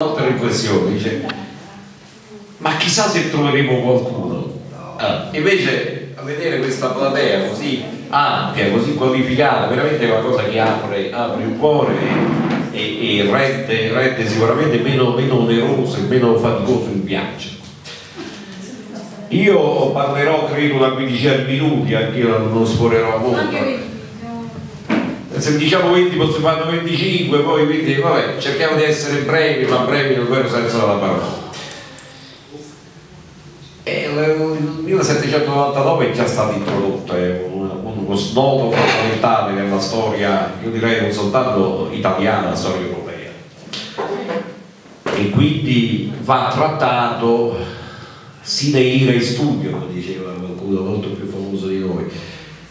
un'altra riflessione, dice, ma chissà se troveremo qualcuno. Ah, invece a vedere questa platea così ampia, così qualificata, veramente è una cosa che apre, apre il cuore e, e rende, rende, sicuramente meno, meno oneroso e meno faticoso il viaggio. Io parlerò credo una quindicina di minuti, anche io non sforerò molto se diciamo 20 posso farlo 25 poi quindi vabbè cerchiamo di essere brevi ma brevi nel vero senso della parola. E il 1799 è già stato introdotto è uno snodo fondamentale nella storia io direi non soltanto italiana ma storia europea. E quindi va trattato sine ira in studio come diceva qualcuno molto più famoso di noi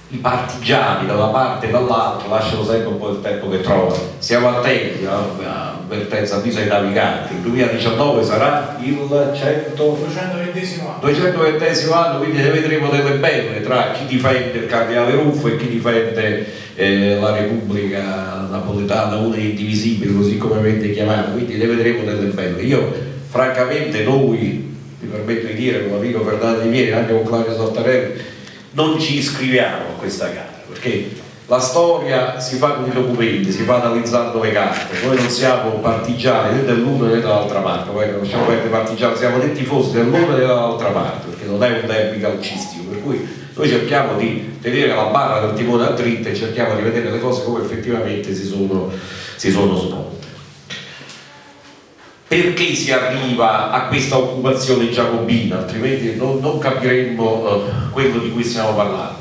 i partigiani da una parte e dall'altra lasciano sempre un po' il tempo che trovano. Siamo attenti avvertenza avviso ai naviganti. Il 2019 sarà il 100... 220 anno. 220 anno quindi ne vedremo delle belle tra chi difende il cardinale Ruffo e chi difende eh, la Repubblica Napoletana una indivisibile così come avete chiamato. Quindi ne vedremo delle belle. Io francamente noi mi permetto di dire con l'amico Fernando Di Mieri anche con Claudio Saltarelli non ci iscriviamo a questa gara perché la storia si fa con i documenti, si fa analizzando le carte, noi non siamo partigiani né dell'una né dall'altra parte, poi non siamo partigiani, siamo né tifosi dell'una né dall'altra parte, perché non è un derby calcistico, per cui noi cerchiamo di tenere la barra del timone a dritta e cerchiamo di vedere le cose come effettivamente si sono, si sono svolte. Perché si arriva a questa occupazione giacobina, altrimenti non, non capiremmo uh, quello di cui stiamo parlando.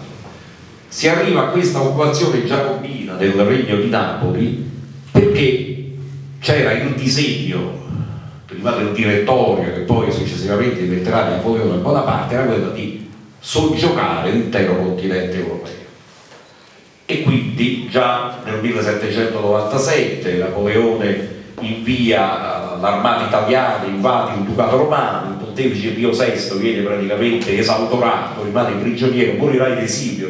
Si arriva a questa occupazione giacobina del regno di Napoli perché c'era il disegno prima del direttorio che poi successivamente diventerà Napoleone Bonaparte era quello di soggiocare l'intero continente europeo. E quindi già nel 1797 Napoleone invia l'armata italiana, invade il Ducato Romano, il pontefice Pio VI viene praticamente esautorato, rimane prigioniero, morirà in esilio,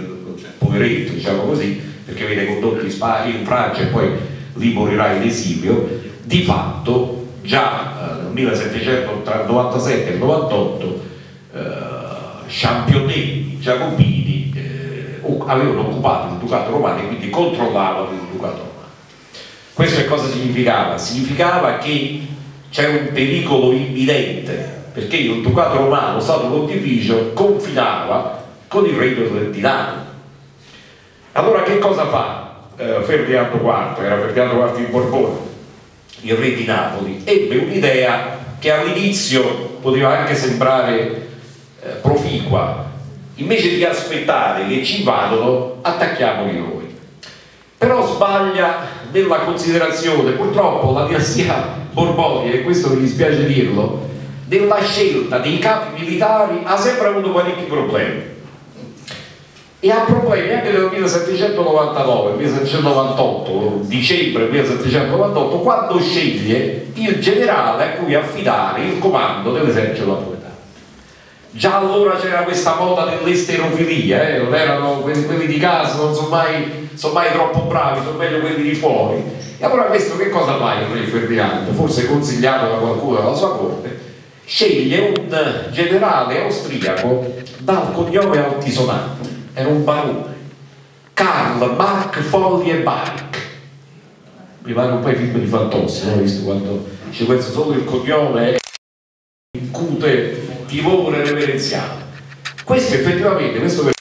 poveretto diciamo così, perché viene condotto in, in Francia e poi lì morirà in esilio, di fatto già eh, nel 1797 e 98 eh, Championnet, Giacobini eh, avevano occupato il Ducato Romano e quindi controllavano il Ducato Romano. Questo che cosa significava? Significava che c'è un pericolo imminente perché il Ducato Romano, Stato Pontificio, confinava con il regno trentinato. Allora che cosa fa eh, Ferdinando IV? Era Ferdinando IV di Borbone, il re di Napoli, ebbe un'idea che all'inizio poteva anche sembrare eh, proficua, invece di aspettare che ci invadono, attacchiamoli noi. Però sbaglia nella considerazione, purtroppo la dinastia borbonica, e questo mi dispiace dirlo, nella scelta dei capi militari ha sempre avuto parecchi problemi e ha problemi anche nel 1799, 1798, dicembre 1798, quando sceglie il generale a cui affidare il comando dell'esercito napoletano. Già allora c'era questa moda dell'esterofilia, eh? non erano quelli, di casa, non sono mai, sono mai troppo bravi, sono meglio quelli di fuori. E allora questo che cosa fa il re Ferdinando? Forse consigliato da qualcuno della sua corte, sceglie un generale austriaco dal cognome altisonante era un barone Karl Mark Folli e Bike mi pare un po' i film di Fantozzi no? visto quando dice questo solo il cognome incute timore reverenziale questo effettivamente questo austriaco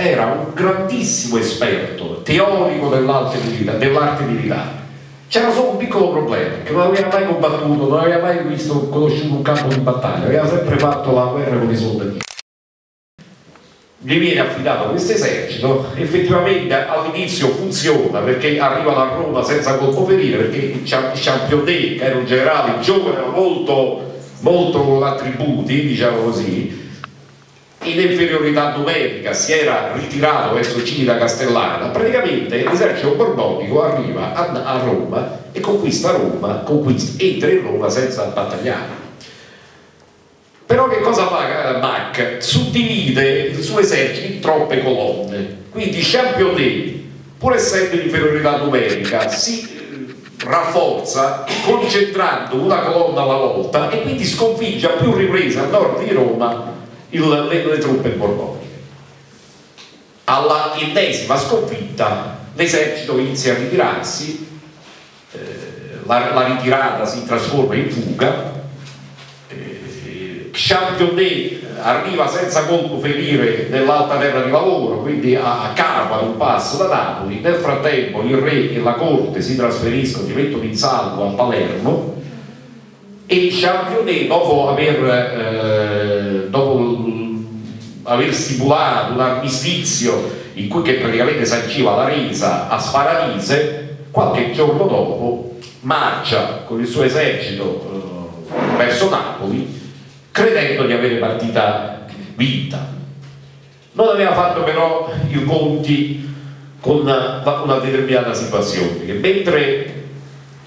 era un grandissimo esperto teorico dell'arte militare, dell'arte militare c'era solo un piccolo problema che non aveva mai combattuto non aveva mai visto, conosciuto un campo di battaglia aveva sempre fatto la guerra con i soldati. Gli viene affidato questo esercito, effettivamente all'inizio funziona perché arrivano a Roma senza colpo ferire, perché Championnet, che era un generale giovane, molto, molto attributi, diciamo così, in inferiorità numerica si era ritirato verso Cinita Castellana, praticamente l'esercito borbonico arriva a, a Roma e conquista Roma, conquista, entra in Roma senza battagliare però che cosa fa Mac? Suddivide il suo esercito in troppe colonne. Quindi Championnet, pur essendo in inferiorità numerica, si, rafforza concentrando una colonna alla volta e quindi sconfigge a più riprese a nord di Roma il, le, le, truppe borboniche. Alla ennesima sconfitta l'esercito inizia a ritirarsi, eh, la, la, ritirata si trasforma in fuga, eh, Championnet arriva senza colpo ferire nell'alta terra di lavoro, quindi a, a Capa, un passo da Napoli. Nel frattempo il re e la corte si trasferiscono, si mettono in salvo a Palermo e Championnet dopo aver, eh, aver stipulato un armistizio in cui che praticamente sanciva la resa a Sparadise, qualche giorno dopo marcia con il suo esercito eh, verso Napoli credendo di avere partita vinta. Non aveva fatto però i conti con una, una determinata situazione, che mentre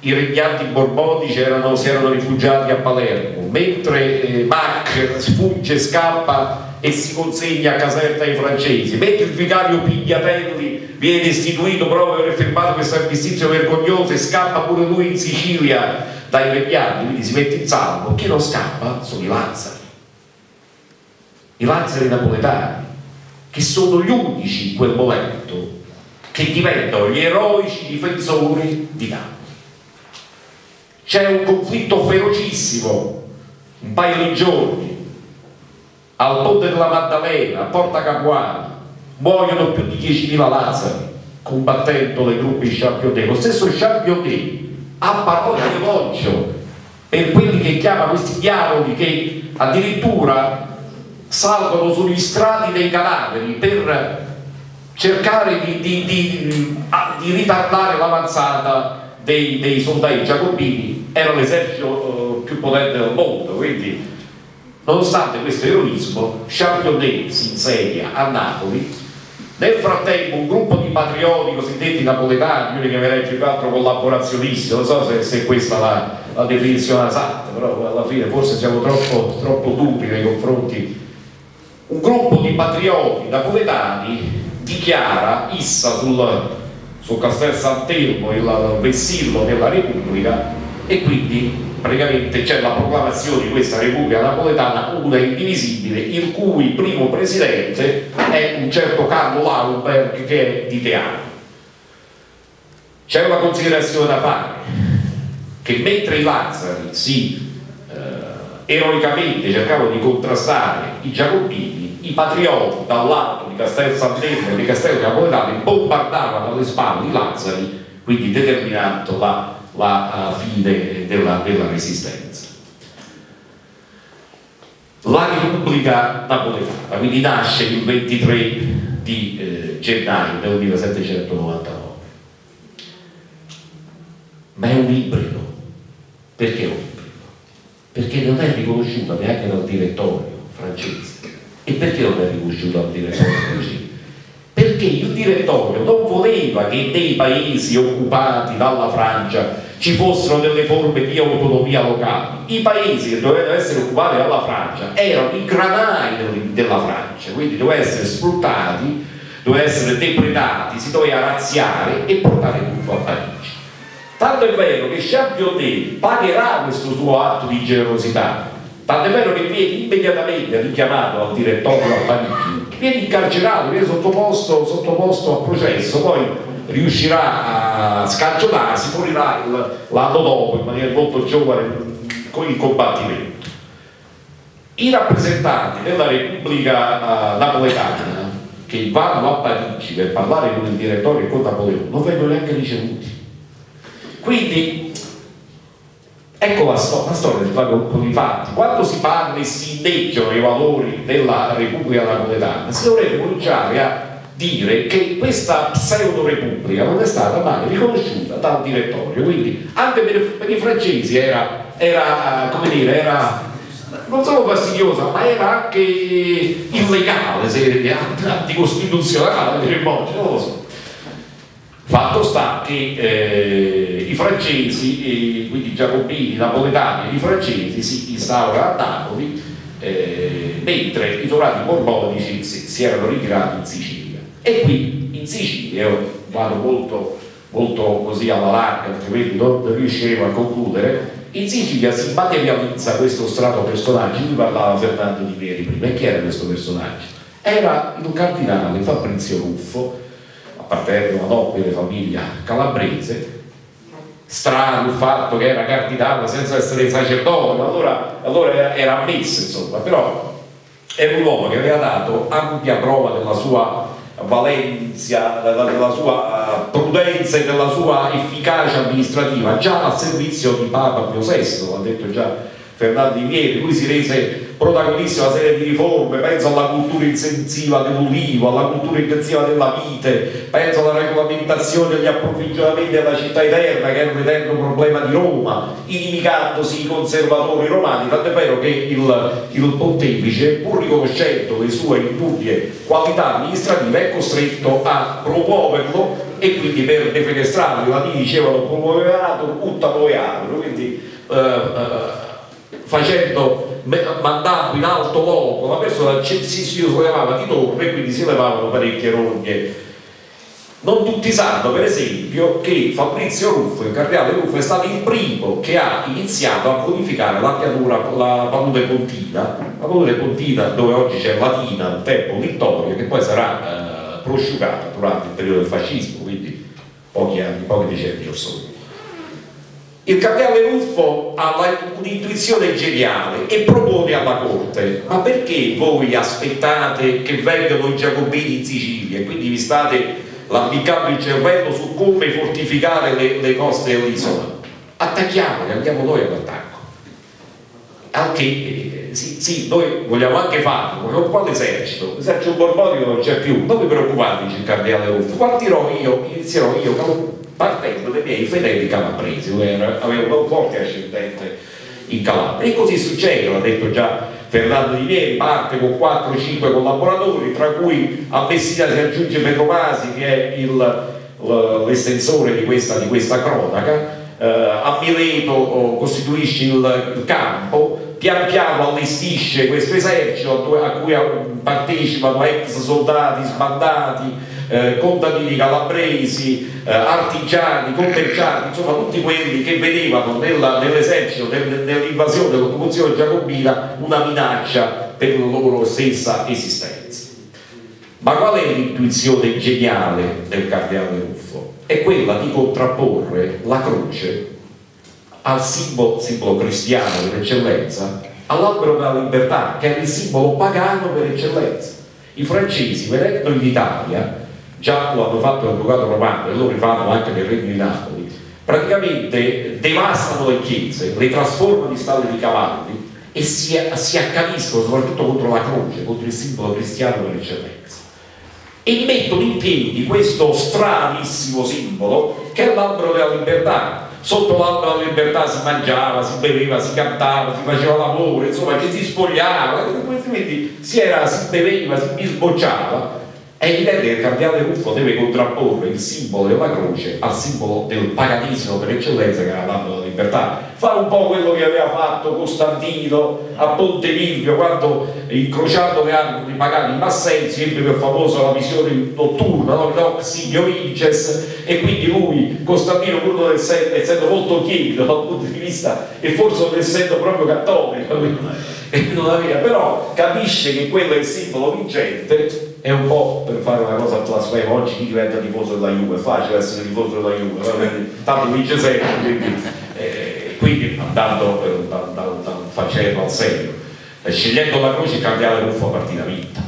i regnanti borbonici erano, si erano rifugiati a Palermo, mentre eh, Mac sfugge, scappa e si consegna a Caserta ai francesi, mentre il vicario Pigliatelli viene istituito proprio per aver firmato questo armistizio vergognoso e scappa pure lui in Sicilia dai regnanti, quindi si mette in salvo, chi non scappa sono i Lazzari. I Lazzari napoletani, che sono gli unici in quel momento che diventano gli eroici difensori di Napoli. C'è un conflitto ferocissimo, un paio di giorni, al ponte della Maddalena, a Porta Capuana, muoiono più di 10.000 Lazzari combattendo le gruppi Championnet. Lo stesso Championnet ha parole di elogio per quelli che chiama questi dialoghi che addirittura salgono sugli strati dei cadaveri per cercare di, di, di, di ritardare l'avanzata dei, dei, soldati giacobini era l'esercito uh, più potente del mondo quindi nonostante questo eroismo Championnet si insedia a Napoli nel frattempo un gruppo di patrioti cosiddetti napoletani, io li chiamerei più che altro collaborazionisti, non so se, se questa è la, la, definizione esatta, però alla fine forse siamo troppo, troppo duri nei confronti. Un gruppo di patrioti napoletani dichiara, issa sul, sul Castel Sant'Elmo il vessillo della Repubblica e quindi praticamente c'è la proclamazione di questa Repubblica Napoletana una indivisibile il cui primo presidente è un certo Carlo Lauberg che è di Teano. C'è una considerazione da fare che mentre i Lazzari si eh, eroicamente cercavano di contrastare i giacobini i patrioti dal Castel Sant'Elmo e di Castello Napoletano bombardavano alle spalle i Lazzari quindi determinando la la fine della, della resistenza. La Repubblica Napoletana, quindi nasce il 23 di eh, gennaio del 1799, ma è un ibrido. Perché un ibrido? Perché non è riconosciuta neanche dal direttorio francese. E perché non è riconosciuta dal direttorio francese? perché il direttorio non voleva che nei paesi occupati dalla Francia ci fossero delle forme di autonomia locale. I paesi che dovevano essere occupati dalla Francia erano i granai della Francia, quindi dovevano essere sfruttati, dovevano essere depredati, si doveva razziare e portare tutto a Parigi. Tanto è vero che Championnet pagherà questo suo atto di generosità, tanto è vero che viene immediatamente richiamato al direttorio a Parigi viene incarcerato, viene sottoposto, sottoposto a processo, poi riuscirà a scagionarsi, morirà l'anno dopo in maniera molto giovane con il combattimento. I rappresentanti della Repubblica uh, Napoletana che vanno a Parigi per parlare con il direttore con Napoleone non vengono neanche ricevuti. Quindi Ecco la, sto la storia si fa con, i fatti. Quando si parla e si inneggiano i valori della Repubblica Napoletana, si dovrebbe cominciare a dire che questa pseudo-repubblica non è stata mai riconosciuta dal direttorio. Quindi anche per, per i francesi era, era, come dire, era non solo fastidiosa, ma era anche illegale, se, anticostituzionale, non lo so. Fatto sta che eh, i francesi, eh, quindi giacobini, i napoletani e i francesi si instaurano a Napoli, eh, mentre i sovrani borbonici si, si, erano ritirati in Sicilia. E qui in Sicilia, io vado molto molto così alla larga, altrimenti non riusciremo a concludere, in Sicilia si materializza questo strato personaggio, lui parlava Fernando Di Vieri prima, e chi era questo personaggio? Era il cardinale Fabrizio Ruffo, appartenente a una nobile famiglia calabrese, strano il fatto che era cardinale senza essere sacerdote, allora, allora era ammesso insomma, però era un uomo che aveva dato ampia prova della sua valenza, della, sua prudenza e della sua efficacia amministrativa, già al servizio di Papa Pio VI, l'ha detto già Fernando Di Mieri, lui si rese protagonista una serie di riforme, penso alla cultura intensiva dell'ulivo, alla cultura intensiva della vite, penso alla regolamentazione degli approvvigionamenti della città eterna che era un eterno problema di Roma, inimicandosi i conservatori romani, tant'è vero che il, il pontefice, pur riconoscendo le sue indubbie qualità amministrative, è costretto a promuoverlo e quindi per defenestrarlo, i latini dicevano promuoveato, utta proveato, quindi eh, eh, facendo mandando in alto loco la persona si, si levava di torno e quindi si levavano parecchie rogne non tutti sanno per esempio che Fabrizio Ruffo, il cardinale Ruffo è stato il primo che ha iniziato a codificare la pianura, la palude pontina. La palude pontina dove oggi c'è Latina, un tempo Vittorio che poi sarà eh, prosciugata durante il periodo del fascismo quindi pochi anni, pochi decenni or sono il cardinale Ruffo ha un'intuizione geniale e propone alla corte. Ma perché voi aspettate che vengano i giacobini in Sicilia? E quindi vi state lampicando il cervello su come fortificare le, le coste dell'isola? Attacchiamoli, andiamo noi all'attacco. Anche eh, sì, sì, noi vogliamo anche farlo ma con quale esercito? l'esercito borbonico non c'è più. Non vi preoccupate dice il cardinale Ruffo. Partirò io, inizierò io partendo dai miei fedeli calabresi, avevo un forte ascendente in Calabria. E così succede, l'ha detto già Fernando Di Vieri, parte con 4-5 collaboratori, tra cui a Messina si aggiunge Pedro Masi, che è l'estensore di questa, di questa cronaca, eh, a Mileto oh, costituisce il, il campo, pian piano allestisce questo esercito a cui partecipano ex soldati sbandati, eh, contadini calabresi, eh, artigiani, commercianti, insomma tutti quelli che vedevano nell'esercito, nell nell'invasione, dell'occupazione giacobina una minaccia per la loro stessa esistenza. Ma qual è l'intuizione geniale del cardinale Ruffo? È quella di contrapporre la croce al simbolo, simbolo cristiano per eccellenza, all'albero della libertà, che è il simbolo pagano per eccellenza. I francesi, venendo in Italia, già lo hanno fatto Ducato Romano e lo rifanno anche nel Regno di Napoli, praticamente devastano le chiese, le trasformano in stalle di cavalli e si, si accaniscono soprattutto contro la croce, contro il simbolo cristiano per eccellenza. E mettono in piedi questo stranissimo simbolo che è l'albero della libertà. Sotto l'albero della libertà si mangiava, si beveva, si cantava, si faceva l'amore, insomma ci si spogliava, si, era, si beveva, si bisbocciava è evidente che il cardinale Ruffo deve contrapporre il simbolo della croce al simbolo del paganesimo per eccellenza che era l'anno della libertà. Fa un po' quello che aveva fatto Costantino a Ponte Milvio quando incrociando le armi di pagani in Massensi ebbe per famosa la visione notturna, no? Doc Signor Vinces e quindi lui, Costantino, pur essendo, molto chiedo dal punto di vista e forse non essendo proprio cattolico, e non aveva, però capisce che quello è il simbolo vincente. È un po' per fare una cosa blasfema oggi chi diventa tifoso della Juve? È facile essere tifoso della Juve tanto vince sempre quindi, eh, quindi andando eh, da, da, da, facendo al serio. Eh, scegliendo la croce il cardinale Ruffo a partita vinta.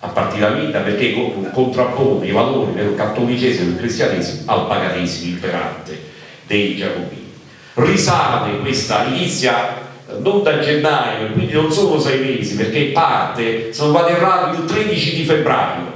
A partita vinta perché contrappone i valori del cattolicesimo e del cristianesimo al paganesimo imperante dei giacobini. Risale questa inizia non da gennaio, quindi non sono sei mesi, perché parte, sono stati errati il 13 di febbraio.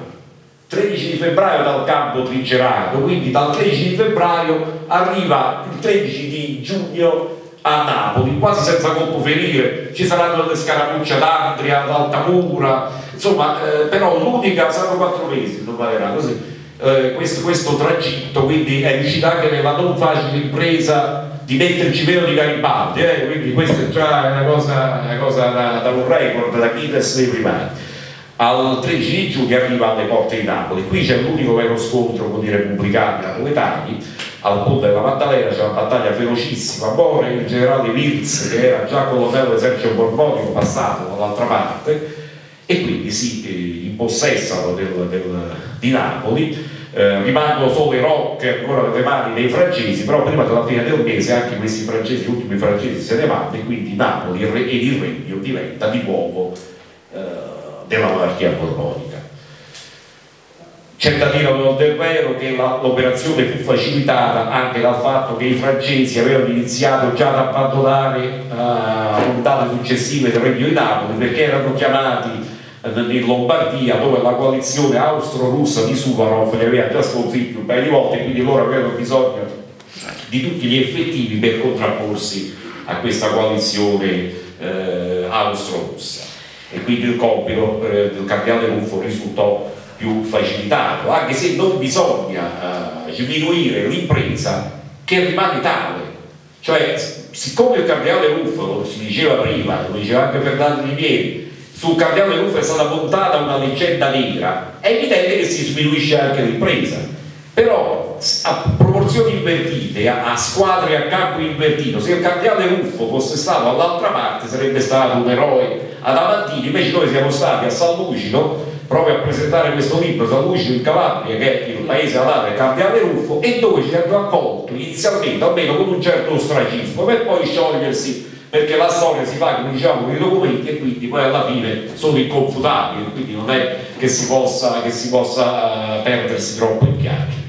13 di febbraio dal campo trincerato, quindi dal 13 di febbraio arriva il 13 di giugno a Napoli, quasi senza colpo ferire, ci saranno delle scaramucce ad Andria, ad Altamura, insomma, eh, però l'unica saranno quattro mesi, non varrà così. Eh, questo, questo tragitto, quindi è riuscito anche nella non facile impresa di metterci meno di Garibaldi, eh? quindi questa è già una cosa, una cosa da, da, un record, da Guinness dei primati. al 13 di giugno arriva alle porte di Napoli. Qui c'è l'unico vero scontro con i repubblicani napoletani, al ponte della Maddalena c'è una battaglia velocissima, muore il generale Wirz che era già colonnello dell'esercito borbonico passato dall'altra parte e quindi si eh, impossessano del, del, di Napoli eh, rimangono solo i rock ancora nelle mani dei francesi, però prima della fine del mese anche questi francesi, gli ultimi francesi se ne vanno e quindi Napoli ed il regno diventa di nuovo eh, della monarchia borbonica. C'è da dire del vero che l'operazione fu facilitata anche dal fatto che i francesi avevano iniziato già ad abbandonare uh, puntate successive del Regno di Napoli perché erano chiamati in Lombardia dove la coalizione austro-russa di Suvarov li aveva già sconfitti un paio di volte quindi loro avevano bisogno di tutti gli effettivi per contrapporsi a questa coalizione eh, austro-russa. E quindi il compito eh, del cardinale Ruffo risultò più facilitato anche se non bisogna eh, diminuire l'impresa che rimane tale. Cioè siccome il cardinale Ruffo lo si diceva prima lo diceva anche Fernando Di Mieri sul cardinale Ruffo è stata montata una leggenda nera, è evidente che si sminuisce anche l'impresa, però a proporzioni invertite, a, squadre a campo invertito, se il cardinale Ruffo fosse stato all'altra parte sarebbe stato un eroe. Ad Avantini, invece noi siamo stati a San Lucido proprio a presentare questo libro San Lucido in Calabria che è il paese natale del cardinale Ruffo e dove ci hanno accolto inizialmente almeno con un certo ostracismo per poi sciogliersi perché la storia si fa come diciamo con i documenti e quindi poi alla fine sono inconfutabili quindi non è che si possa, che si possa uh, perdersi troppo in chiacchiere.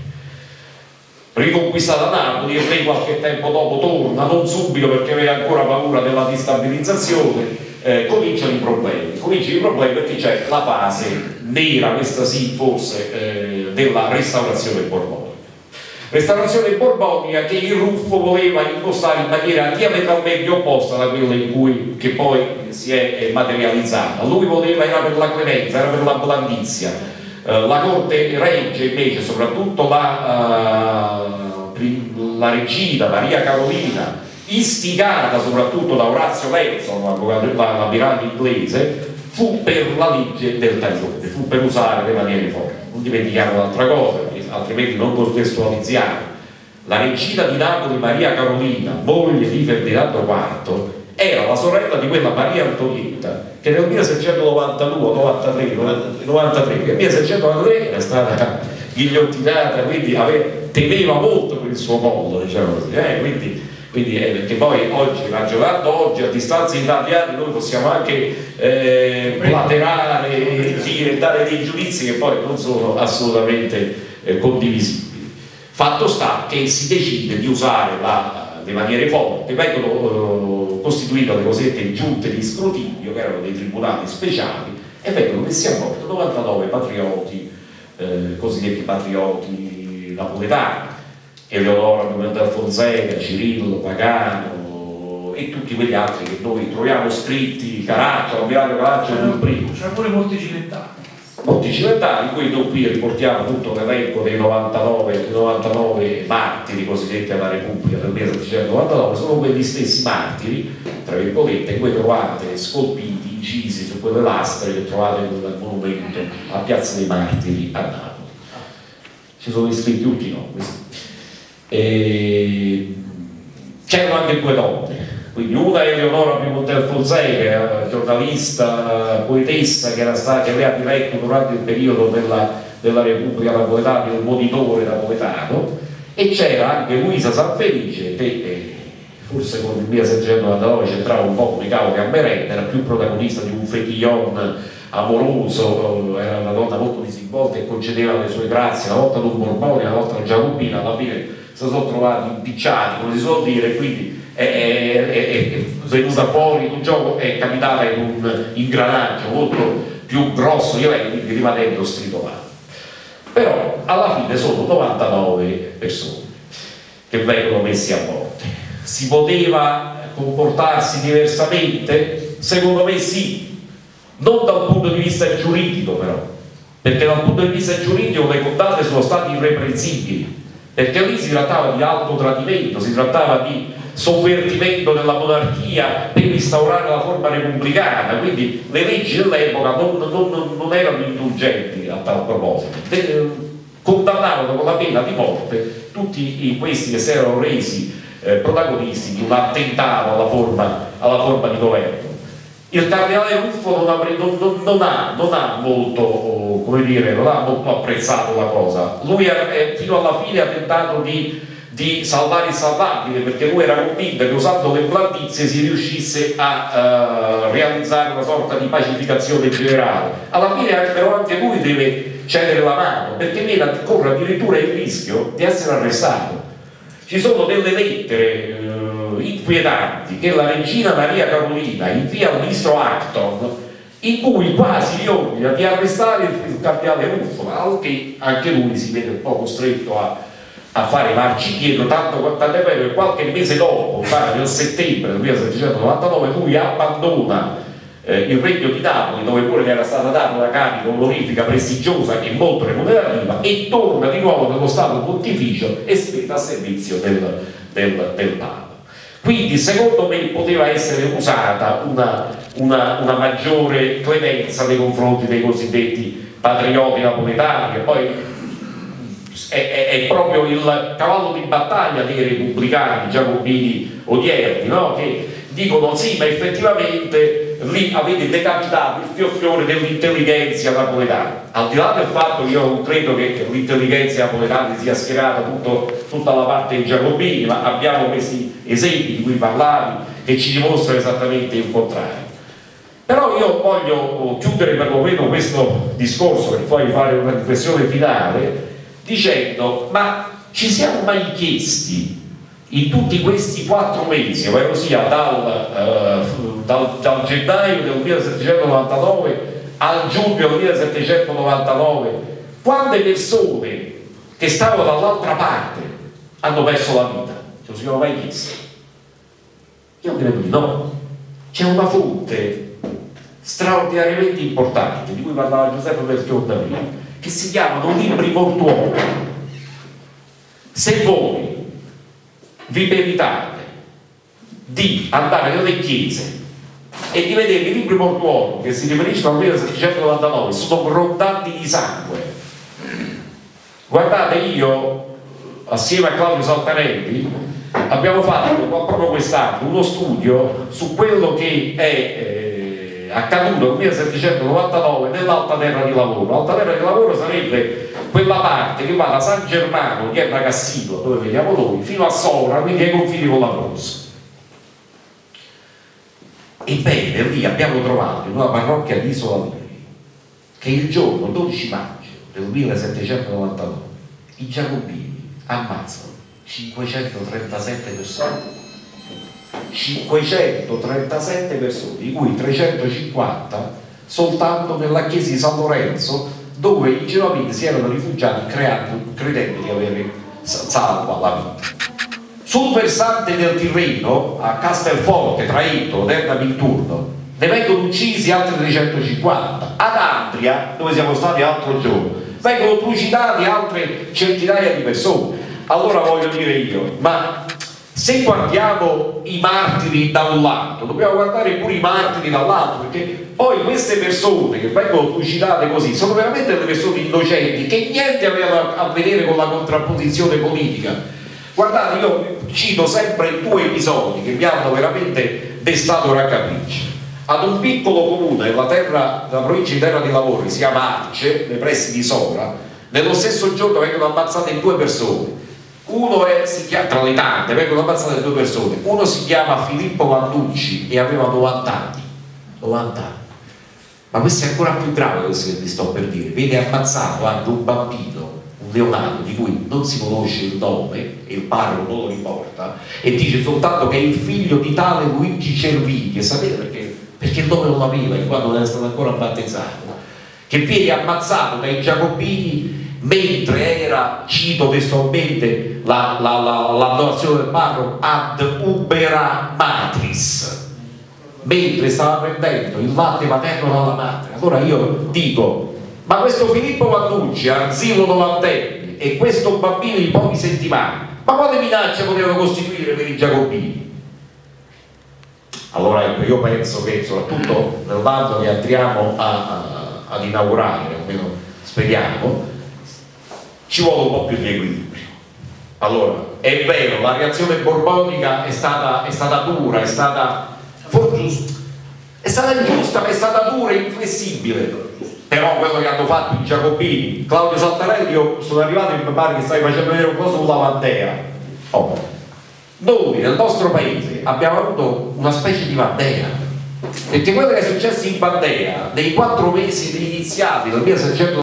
Riconquistata Napoli e lei qualche tempo dopo torna non subito perché aveva ancora paura della destabilizzazione eh, cominciano i problemi. Cominciano i problemi perché c'è la fase nera questa sì forse eh, della restaurazione borbonica Restaurazione borbonica che il Ruffo voleva impostare in maniera diametralmente opposta da quella in cui che poi si è materializzata. Lui voleva, era per la clemenza, era per la blandizia. Eh, la corte regge invece, soprattutto la, uh, la regina Maria Carolina, istigata soprattutto da Orazio Lenzo, l'ammiraglio inglese, fu per la legge del taglione, fu per usare le maniere forti. Non dimentichiamo un'altra cosa, altrimenti non contestualizziamo. La regina di Napoli Maria Carolina, moglie di Ferdinando IV, era la sorella di quella Maria Antonietta che nel 1692, 93, 93, nel 1693 era stata ghigliottinata, quindi aveva, temeva molto per il suo mondo, diciamo così. Eh? Quindi, quindi eh, perché poi oggi, ragionando oggi a distanza di tanti anni, noi possiamo anche eh, platerare, dire, dare dei giudizi che poi non sono assolutamente eh, condivisibili. Fatto sta che si decide di usare la, le maniere forti, vengono eh, costituite le cosiddette giunte di scrutinio, che erano dei tribunali speciali, e vengono messi a morte 99 patrioti, eh, cosiddetti patrioti napoletani, Eleonora Pimentel Fonseca, Cirillo, Pagano e tutti quegli altri che noi troviamo scritti, Caracciolo, Ammiraglio Caracciolo, il primo. C'è pure molti cilettani molti cittadini, qui qui riportiamo tutto l'elenco dei 99, 99 martiri cosiddetti alla Repubblica del 1799, sono quelli stessi martiri, tra virgolette, voi trovate scolpiti, incisi su quelle lastre che trovate nel monumento a Piazza dei Martiri a Napoli. Ci sono iscritti tutti i nomi. C'erano anche due donne, quindi una è Eleonora Pimontel Fonseca, giornalista, poetessa che, era stata, che aveva diretto durante il periodo della, della Repubblica Napoletana, un monitore napoletano, e c'era anche Luisa Sanfelice che eh, forse con il 1699 c'entrava un po' come cavo Gamberetta, era più protagonista di un fetillon amoroso, era una donna molto disinvolta e concedeva le sue grazie, una volta ad un Borbone, una volta a Giacobina, alla fine si sono trovati impicciati, come si suol dire, quindi è, è, è venuta fuori un gioco, è capitata in un ingranaggio molto più grosso lei, quindi rimanendo stritolato. Però alla fine sono 99 persone che vengono messe a morte. Si poteva comportarsi diversamente? Secondo me sì, non dal punto di vista giuridico però, perché dal punto di vista giuridico le condanne sono state irreprensibili, perché lì si trattava di alto tradimento, si trattava di sovvertimento della monarchia per instaurare la forma repubblicana, quindi le leggi dell'epoca non, non, non, erano indulgenti a tal proposito, condannavano con la pena di morte tutti questi che si erano resi eh, protagonisti di un attentato alla forma, alla forma di governo. Il cardinale Ruffo non, avre, non, non, non ha, ha, molto, dire, non ha molto apprezzato la cosa, lui ha, fino alla fine ha tentato di di salvare il salvabile perché lui era convinto che usando le blandizie si riuscisse a uh, realizzare una sorta di pacificazione generale. Alla fine però anche lui deve cedere la mano perché viene corre addirittura il rischio di essere arrestato. Ci sono delle lettere uh, inquietanti che la regina Maria Carolina invia al ministro Acton in cui quasi gli ordina di arrestare il cardinale Ruffo anche, anche lui si vede un po' costretto a a fare marci dietro, tanto, tant'è vero che qualche mese dopo, nel settembre del 1799, lui abbandona eh, il regno di Napoli, dove pure gli era stata data una carica onorifica prestigiosa e molto remunerativa, e torna di nuovo nello Stato Pontificio e si mette a servizio del, del, del Papa. Quindi secondo me poteva essere usata una, una, una maggiore clemenza nei confronti dei cosiddetti patrioti napoletani, che poi è, è, proprio il cavallo di battaglia dei repubblicani giacobini odierni, no? che dicono sì, ma effettivamente lì avete decapitato il fioffiore dell'intelligenza napoletana. Al di là del fatto che io non credo che l'intelligenza napoletana sia schierata tutto, tutta la parte dei giacobini, ma abbiamo questi esempi di cui parlavi che ci dimostrano esattamente il contrario. Però io voglio chiudere perlomeno questo discorso per poi fare una riflessione finale dicendo ma ci siamo mai chiesti in tutti questi quattro mesi, ovvero sia dal, uh, dal, dal gennaio del 1799 al giugno del 1799, quante persone che stavano dall'altra parte hanno perso la vita? Ce lo siamo mai chiesto? Io credo di no. C'è una fonte straordinariamente importante di cui parlava Giuseppe Belchiorda prima che si chiamano libri mortuori. Se voi vi meritate di andare nelle chiese e di vedere i libri mortuori che si riferiscono al 1799 sono grondanti di sangue guardate io assieme a Claudio Saltarelli abbiamo fatto proprio quest'anno uno studio su quello che è eh, accaduto nel 1799 nell'Alta Terra di Lavoro. Alta Terra di Lavoro sarebbe quella parte che va da San Germano, che è da Cassino, dove vediamo noi, fino a Sora, quindi ai confini con la Bronze. Ebbene, lì abbiamo trovato in una parrocchia di Isola Liri che il giorno 12 maggio del 1799 i giacobini ammazzano 537 persone 537 persone, di cui 350 soltanto nella chiesa di San Lorenzo, dove i genovesi si erano rifugiati creando, credendo di avere salva la vita. Sul versante del Tirreno, a Castelforte, Traetto, Oderna Pinturno, ne vengono uccisi altri 350. Ad Andria, dove siamo stati l'altro giorno, vengono trucidati altre centinaia di persone. Allora voglio dire io, ma se guardiamo i martiri da un lato, dobbiamo guardare pure i martiri dall'altro, perché poi queste persone che vengono trucidate così sono veramente delle persone innocenti che niente avevano a vedere con la contrapposizione politica. Guardate, io cito sempre due episodi che mi hanno veramente destato raccapriccio. Ad un piccolo comune nella, terra, nella provincia di Terra di Lavoro, si chiama Arce, nei pressi di Sora, nello stesso giorno vengono ammazzate due persone uno è, si chiama, tra le tante, vengono ammazzate due persone, uno si chiama Filippo Vanducci e aveva 90 anni, 90 anni. Ma questo è ancora più grave questo che vi sto per dire, viene ammazzato anche un bambino, un neonato di cui non si conosce il nome e il padre non lo riporta e dice soltanto che è il figlio di tale Luigi Cervini, e sapete perché? Perché il nome non l'aveva, in quanto non era stato ancora battezzato, che viene ammazzato dai giacobini mentre era, cito testualmente l'adorazione la, la, del parroco, ad ubera matris, mentre stava prendendo il latte materno dalla madre. Allora io dico, ma questo Filippo Vannucci, arzilo novantenni, e questo bambino di pochi settimane, ma quale minaccia potevano costituire per i giacobini? Allora ecco, io penso che soprattutto nell'anno che andremo a, a, ad inaugurare, almeno speriamo, ci vuole un po' più di equilibrio. Allora, è vero, la reazione borbonica è stata, è stata dura, è stata, è stata ingiusta, è stata dura inflessibile però quello che hanno fatto i Giacobini Claudio Saltarelli io sono arrivato e mi pare che stai facendo vedere un coso sulla Vandea oh. noi nel nostro paese abbiamo avuto una specie di Vandea perché quello che è successo in Vandea nei quattro mesi iniziati dal 1600